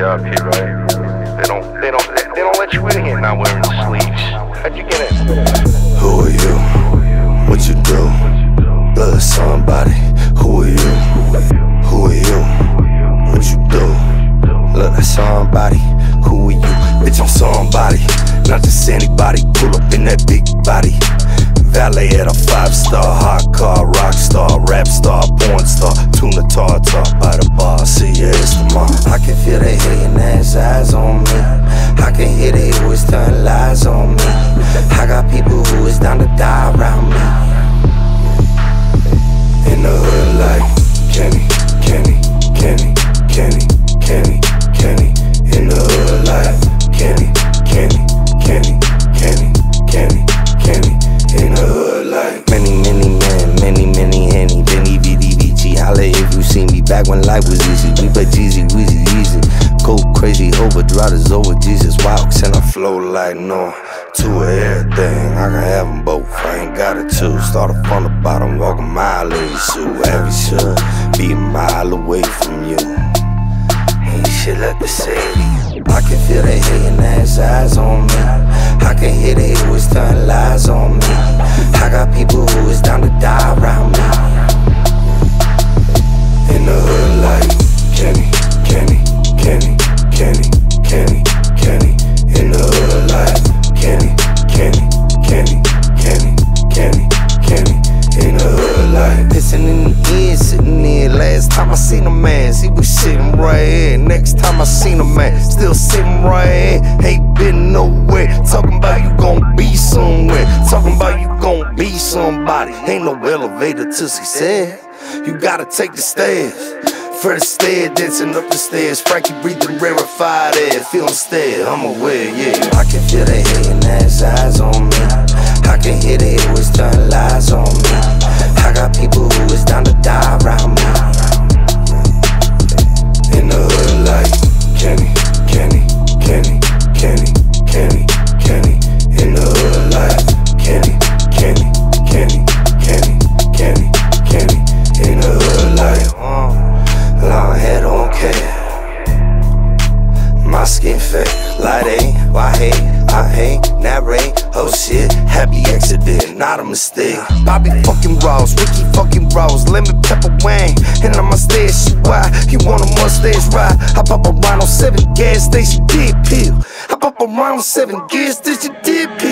VIP, right? They don't, they don't, they don't let you in here not wearing sleeves. How'd you get in? Who are you? What you do? Love somebody. Who are you? Who are you? What you do? Look at somebody. Who are you? Bitch, I'm somebody. Not just anybody. Pull up in that big body. Valet at a five star, hot car, rock star, rap star, if you see me back when life was easy. We play Jeezy, Weezy, Easy. Go crazy, overdrive is over Jesus. Walks and I flow like no. Two of everything, I can have them both. I ain't got it too. Started from the bottom, walk a mile in your. Every should be a mile away from you. Ain't shit like the say. I can feel they hating ass eyes on me. I can hear they always telling lies on me. Next time I seen a man, still sitting right here. Ain't been nowhere. Talking about you gon' be somewhere. Talking about you gon' be somebody. Ain't no elevator to success. You gotta take the stairs. Fred Astaire dancing up the stairs. Frankie breathing rarefied air. Feeling stare, I'm aware, yeah. I can feel they hating ass eyes on me. Skin fat, light A, why hate, I hate, narrate, oh shit, happy accident, not a mistake. Bobby fucking Ross, Ricky fucking Ross, lemon pepper Wayne, and I'm stairs, you why, you want a mustache ride? I pop around on seven gas station, did pill. I pop around on seven gas station, did pill.